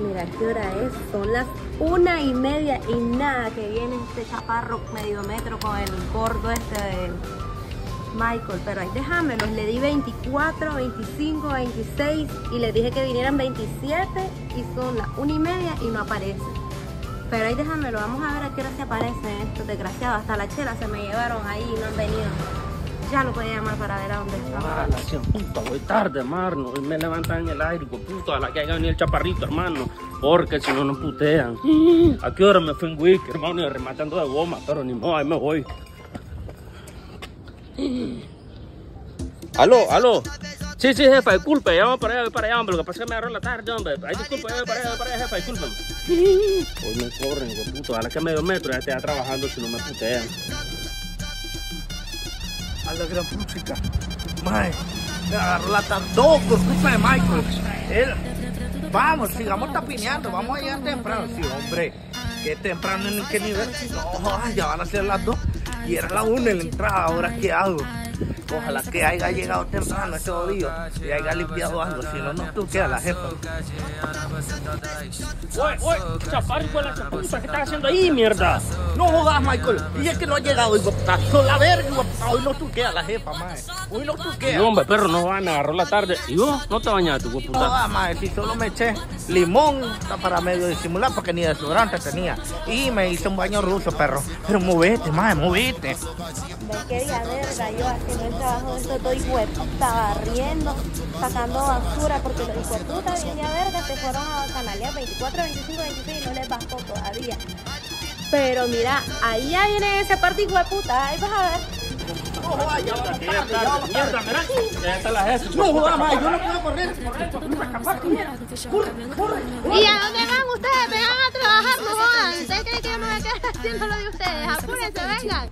Mira, ¿qué hora es? Son las una y media y nada que viene este chaparro medio metro con el gordo este de Michael. Pero ahí déjamelos, le di 24, 25, 26 y le dije que vinieran 27 y son las una y media y no aparece. Pero ahí déjamelo, vamos a ver a qué hora se aparecen estos desgraciados. Hasta la chela se me llevaron ahí y no han venido. Ya lo voy llamar para ver a dónde está. Ah, la puta, voy tarde, hermano. Y me levantan en el aire, puta, a la que haya venido el chaparrito, hermano. Porque si no, nos putean. ¿A qué hora me fui en wiki, hermano? Y rematando de goma, pero ni modo, ahí me voy. Aló, aló. Sí, sí, jefa, disculpe, ya para allá, voy para allá, hombre. Lo que pasa es que me agarró la tarde, hombre. Ay, disculpe, ya voy para allá, voy para allá, jefa, disculpe. Hoy me corren, hijo de puta. A la que medio metro ya esté trabajando si no me putean. A la gran música. Mae, agarró la tardó por culpa de Michael. Vamos, sigamos tapineando, vamos a llegar temprano. Sí, hombre, qué temprano en qué nivel. No, ya van a ser las dos. Y era la una en la entrada, ahora qué hago. Ojalá que haya llegado temprano ese odio y haya limpiado algo, si no, no tú queda la jefa. Oye, oye, chaparro, la chaputa, ¿qué estás haciendo ahí, mierda? No jodas, Michael. Y es que no ha llegado, hijo de puta. Son la verga, hijo de puta. Hoy no tú queda la jefa, mae. Hoy no tú queda. No, hombre, perro, no van a agarrar la tarde. ¿Y vos? ¿No te bañaste, hijo de puta? No, mae, si solo me eché limón está para medio disimular porque ni desodorante tenía. Y me hice un baño ruso, perro. Pero movete, mae, movete. Ve qué día verga, yo haciendo el trabajo de estos dos hijueputa, barriendo, sacando basura, porque los hijueputas bien día verga se fueron a canalear 24, 25, 26 y no les bastó todavía. Pero mira, ahí ya viene ese par de hijueputa, ahí vas a ver. No jodas, ya vamos tarde, ya vamos tarde. ya está la jefa. No jodas, mae, yo no puedo correr. Corre, corre. ¿Y a dónde van ustedes? Vengan a trabajar, no jodan. ¿Ustedes creen que yo me voy a quedar haciendo lo de ustedes? Apúrense, vengan.